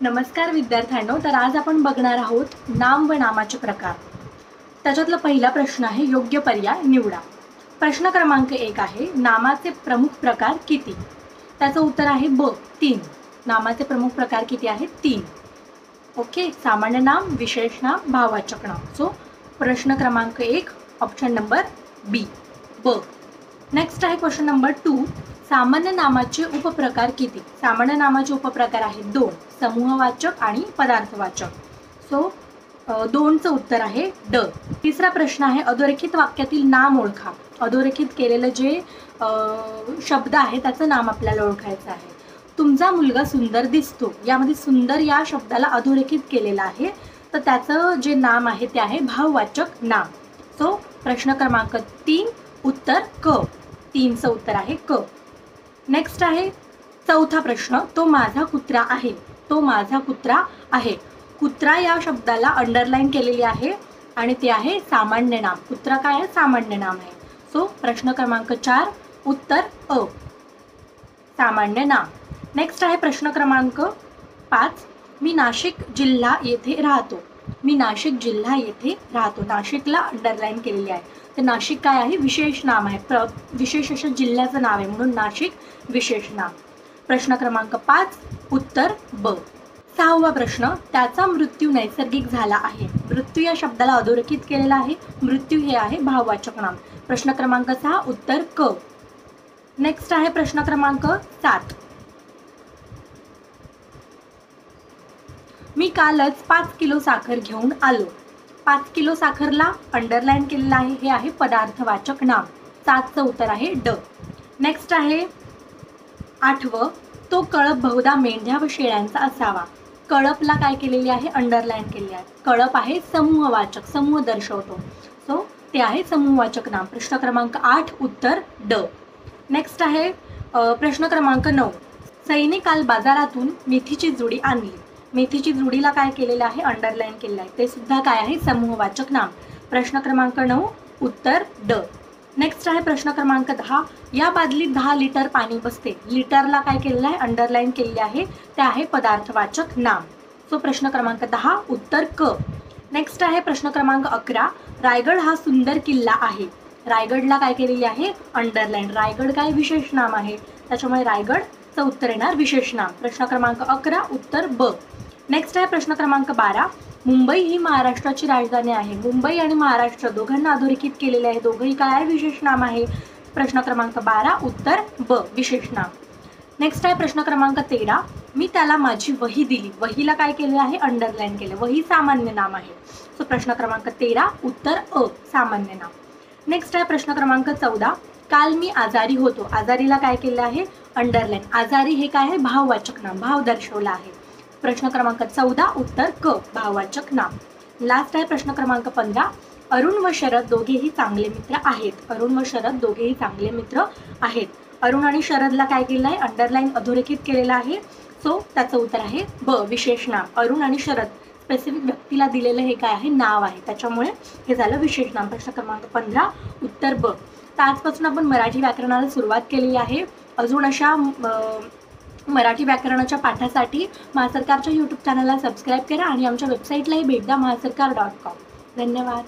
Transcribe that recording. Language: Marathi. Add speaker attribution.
Speaker 1: नमस्कार विद्यार्थ्यांनो तर आज आपण बघणार आहोत नाम व नामाचे प्रकार. त्याच्यातला पहिला प्रश्न आहे योग्य पर्याय निवडा. प्रश्न क्रमांक एक आहे नामाचे प्रमुख प्रकार किती? त्याचं उत्तर आहे ब तीन. नामाचे प्रमुख प्रकार किती आहेत? तीन. ओके सामान्य नाम विशेष नाम भाववाचक नाम. सो प्रश्न क्रमांक एक ऑप्शन नंबर बी ब. नेक्स्ट आहे क्वेश्चन नंबर टू सामान्य नामाचे उपप्रकार किती? सामान्य नामाचे उपप्रकार आहेत दोन समूहवाचक आणि पदार्थवाचक. सो दोनचं उत्तर आहे ड. तिसरा प्रश्न आहे अधोरेखित वाक्यातील नाम ओळखा. अधोरेखित केलेलं जे शब्द आहे त्याचं नाम आपल्याला ओळखायचं आहे. तुमचा मुलगा सुंदर दिसतो. यामध्ये सुंदर या शब्दाला अधोरेखित केलेलं आहे. तर त्याचं जे नाम आहे ते आहे भाववाचक नाम. सो प्रश्न क्रमांक तीन उत्तर क. तीनचं उत्तर आहे क. नेक्स्ट आहे चौथा प्रश्न. तो माझा कुत्रा आहे. तो माझा कुत्रा आहे. कुत्रा या शब्दाला अंडरलाईन केलेली आहे आणि ते आहे सामान्य नाम. कुत्रा काय आहे? सामान्य नाम आहे. सो प्रश्न क्रमांक चार उत्तर अ. सामान्य नाम. नेक्स्ट आहे प्रश्न क्रमांक पाच. मी नाशिक जिल्हा येथे राहतो. मी नाशिक जिल्हा येथे राहतो. नाशिकला अंडरलाईन केलेली आहे. तर नाशिक काय आहे? विशेष नाम आहे. प्र विशेष अशा जिल्ह्याचं नाव आहे म्हणून नाशिक विशेष नाम. प्रश्न क्रमांक पाच उत्तर ब. सहावा प्रश्न त्याचा मृत्यू नैसर्गिक झाला आहे. मृत्यू या शब्दाला अधोरेखित केलेला आहे. मृत्यू हे आहे भाववाचक नाम. प्रश्न क्रमांक सहा उत्तर क. नेक्स्ट आहे प्रश्न क्रमांक सात. मी कालच पाच किलो साखर घेऊन आलो. पाच किलो साखरला अंडरलाईन केलेलं आहे. हे आहे पदार्थवाचक नाम सातचं उत्तर आहे ड. नेक्स्ट आहे आठवं. तो कळप बहुधा मेंढ्या व शेळ्यांचा असावा. कळपला काय केलेली आहे? अंडरलाईन केलेली आहे. कळप आहे समूहवाचक समूह दर्शवतो. सो ते आहे समूहवाचक नाम प्रश्न क्रमांक आठ उत्तर ड. नेक्स्ट आहे प्रश्न क्रमांक नऊ. सैनिक काल बाजारातून मेथीची जुडी आणली. मेथीची जुडीला काय केलेलं आहे? अंडरलाईन केलेलं आहे. ते सुद्धा काय आहे? समूहवाचक नाम. प्रश्न क्रमांक नऊ उत्तर ड. नेक्स्ट आहे प्रश्न क्रमांक दहा. या बादलीत दहा लिटर पाणी बसते. लिटरला काय केलेलं आहे? अंडरलाईन केलेले आहे. ते आहे पदार्थवाचक नाम. सो प्रश्न क्रमांक दहा उत्तर क. नेक्स्ट आहे प्रश्न क्रमांक अकरा. रायगड हा सुंदर किल्ला आहे. रायगडला काय केलेली आहे? अंडरलाईन रायगड काय विशेष नाम आहे? त्याच्यामुळे रायगडचं उत्तर येणार विशेष नाम. प्रश्न क्रमांक अकरा उत्तर ब. नेक्स्ट आहे प्रश्न क्रमांक बारा. मुंबई ही महाराष्ट्राची राजधानी आहे. मुंबई आणि महाराष्ट्र दोघांना अधोरेखित केलेले आहे. दोघंही काय आहे? विशेष नाम आहे. प्रश्न क्रमांक बारा उत्तर ब विशेष नाम. नेक्स्ट आहे प्रश्न क्रमांक तेरा. मी त्याला माझी वही दिली. वहीला काय केलं आहे? अंडरलाईन केलं. वही सामान्य नाम आहे. सो प्रश्न क्रमांक तेरा उत्तर अ सामान्य नाम. नेक्स्ट आहे प्रश्न क्रमांक चौदा. काल मी आजारी होतो. आजारीला काय केलं आहे? अंडरलाईन आजारी हे काय आहे? भाववाचक नाम. भाव दर्शवला आहे. प्रश्न क्रमांक चौदा उत्तर क भाववाचक नाम. लास्ट आहे प्रश्न क्रमांक पंधरा. अरुण व शरद दोघेही चांगले मित्र आहेत. अरुण व शरद दोघेही चांगले मित्र आहेत. अरुण आणि शरदला काय केलं आहे अंडरलाईन अधोरेखित केलेलं आहे. सो त्याचं उत्तर आहे ब विशेष नाम. अरुण आणि शरद स्पेसिफिक व्यक्तीला दिलेलं हे काय आहे? नाव आहे. त्याच्यामुळे हे झालं विशेष नाम. प्रश्न क्रमांक पंधरा उत्तर ब. तर आजपासून आपण मराठी व्याकरणाला सुरुवात केलेली आहे. अजून अशा मराठी व्याकरणाच्या पाठासाठी महासरकारच्या यूट्यूब चॅनलला सबस्क्राईब करा आणि आमच्या वेबसाईटलाही भेट द्या महासरकार डॉट कॉम धन्यवाद.